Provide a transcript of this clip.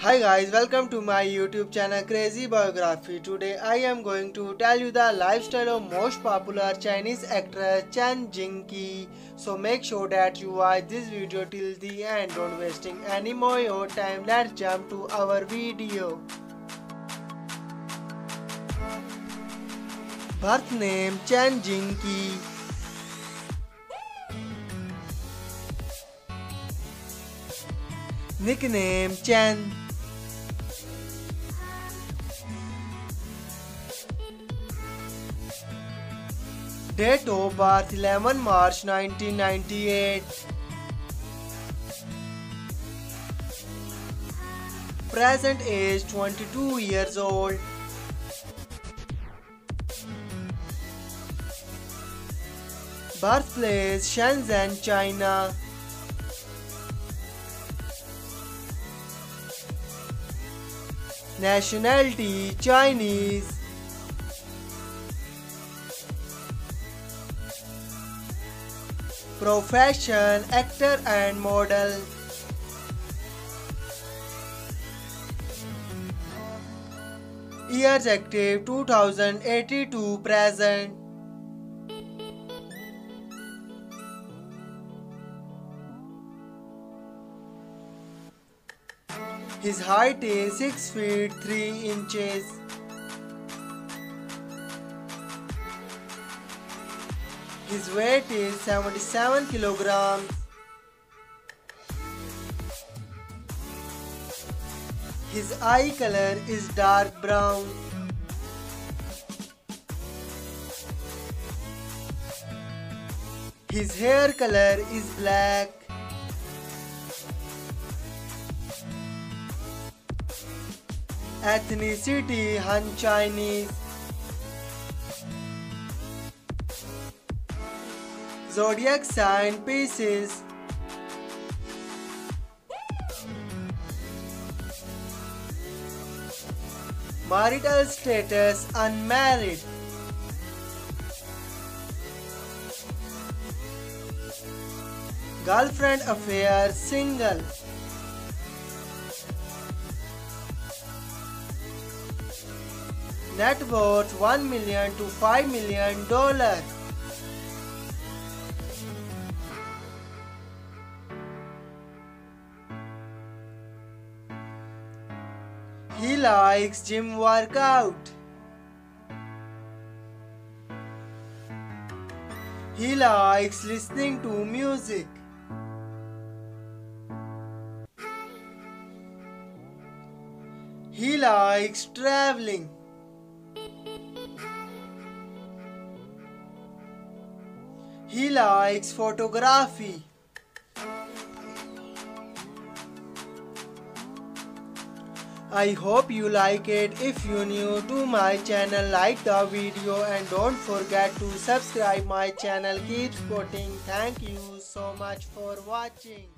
Hi guys, welcome to my YouTube channel Crazy Biography. Today I am going to tell you the lifestyle of most popular Chinese actress Chen Jingke. So make sure that you watch this video till the end. Don't wasting any more your time. Let's jump to our video. Birth name Chen Jingke. Nickname Chen. Date of birth 11 March 1998. Present age 22 years old. Birthplace Shenzhen, China. Nationality Chinese. Profession actor and model. Years active 2082 present. His height is 6 feet 3 inches. His weight is 77 kilograms. His eye color is dark brown. His hair color is black. Ethnicity Han Chinese. Zodiac sign Pisces. Marital status unmarried. Girlfriend affair single. Net worth 1 million to 5 million dollar. He likes gym workout. He likes listening to music. He likes traveling. He likes photography. I hope you like it. If you new to my channel, like the video and don't forget to subscribe my channel. Keep supporting. Thank you so much for watching.